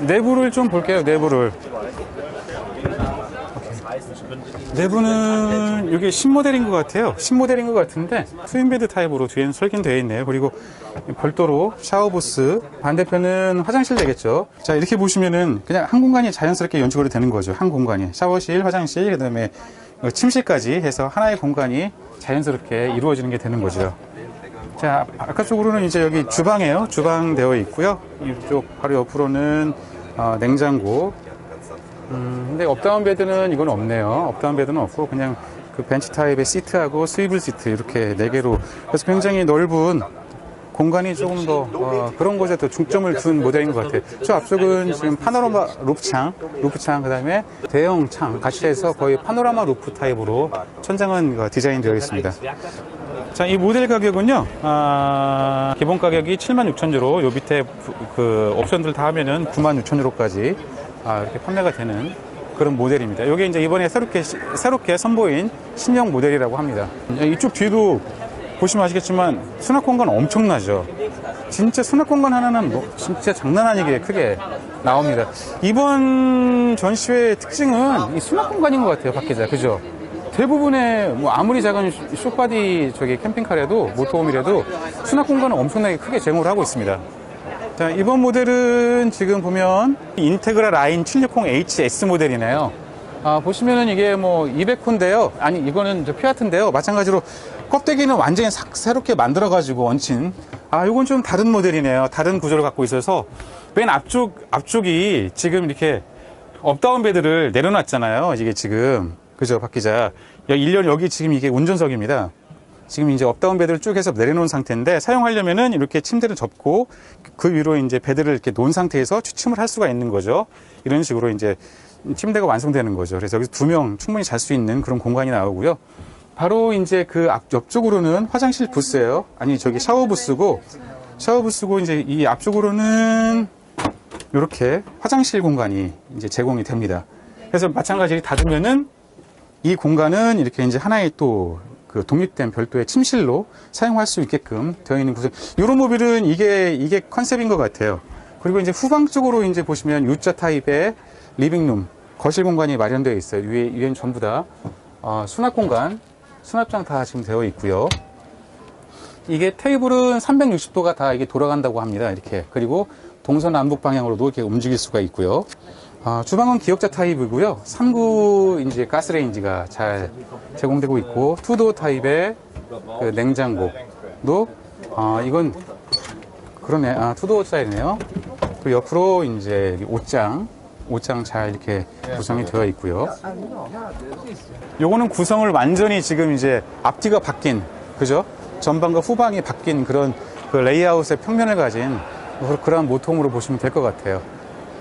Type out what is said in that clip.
내부를 좀 볼게요, 내부를. 내부는 이게 신모델인 것 같아요. 신모델인 것 같은데 트윈베드 타입으로 뒤에는 설계되어 있네요. 그리고 별도로 샤워부스 반대편은 화장실 되겠죠. 자 이렇게 보시면은 그냥 한 공간이 자연스럽게 연출이 되는 거죠. 한 공간이 샤워실, 화장실, 그 다음에 침실까지 해서 하나의 공간이 자연스럽게 이루어지는 게 되는 거죠. 자, 안쪽으로는 이제 여기 주방이에요. 주방 되어 있고요. 이쪽 바로 옆으로는 어, 냉장고. 음, 근데 up-down bed는 이건 없네요. up-down bed는 없고 그냥 그 벤치 타입의 시트하고 swivel seat 이렇게 네 개로 그래서 굉장히 넓은 공간이 조금 더 어, 그런 곳에 더 중점을 둔 모델인 것 같아요. 저 앞쪽은 지금 파노라마 roof창, roof창 그다음에 대형 창 같이 해서 거의 파노라마 roof 타입으로 천장은 어, 디자인되어 있습니다. 자, 이 모델 가격은요, 아, 기본 가격이 76,000유로, 요 밑에 부- 그 옵션들 다 하면은 96,000유로까지 아, 이렇게 판매가 되는 그런 모델입니다. 이게 이제 이번에 새롭게, 시- 새롭게 선보인 신형 모델이라고 합니다. 이쪽 뒤도 보시면 아시겠지만 수납 공간 엄청나죠. 진짜 수납 공간 하나는 뭐 진짜 장난 아니게 크게 나옵니다. 이번 전시회의 특징은 이 수납 공간인 것 같아요, 밖에자. 그죠? 대부분의 뭐 아무리 작은 쇼- 쇼바디 저기 캠핑카라도 모터홈이라도 수납 공간을 엄청나게 크게 제공을 하고 있습니다. 자, 이번 모델은 지금 보면 인테그라 라인 760HS 모델이네요. 아, 보시면은 이게 뭐 200호인데요. 아니, 이거는 저 피아트인데요. 마찬가지로 껍데기는 완전히 싹 새롭게 만들어가지고 얹힌. 아, 이건 좀 다른 모델이네요. 다른 구조를 갖고 있어서 맨 앞쪽, 앞쪽이 지금 이렇게 up-down bed를 내려놨잖아요. 이게 지금. 그죠, 박 기자. 여기 1년 여기 지금 이게 운전석입니다. 지금 이제 up-down bed를 쭉 해서 내려놓은 상태인데 사용하려면은 이렇게 침대를 접고 그 위로 이제 베드를 이렇게 놓은 상태에서 취침을 할 수가 있는 거죠. 이런 식으로 이제 침대가 완성되는 거죠. 그래서 여기서 두 명 충분히 잘 수 있는 그런 공간이 나오고요. 바로 이제 그 앞, 옆쪽으로는 화장실 부스예요. 아니 저기 샤워 부스고 샤워 부스고 이제 이 앞쪽으로는 이렇게 화장실 공간이 이제 제공이 됩니다. 그래서 마찬가지로 닫으면은 이 공간은 이렇게 이제 하나의 또 그 독립된 별도의 침실로 사용할 수 있게끔 되어 있는 구조. 유라모빌은 이게 이게 컨셉인 것 같아요. 그리고 이제 후방 쪽으로 이제 보시면 U자 타입의 리빙룸 거실 공간이 마련되어 있어요. 위에 위엔 전부 다 어, 수납 공간, 수납장 다 지금 되어 있고요. 이게 테이블은 360도가 다 이게 돌아간다고 합니다. 이렇게 그리고 동서남북 방향으로도 이렇게 움직일 수가 있고요. 아, 주방은 기역자 타입이고요. 3구 이제 가스레인지가 잘 제공되고 있고 two door 타입의 그 냉장고도 아, 이건 그러네. 아, two door 스타일이네요. 그 옆으로 이제 옷장 옷장 잘 이렇게 구성이 되어 있고요. 요거는 구성을 완전히 지금 이제 앞뒤가 바뀐 그죠? 전방과 후방이 바뀐 그런 그 레이아웃의 평면을 가진 그런 모통으로 보시면 될 것 같아요.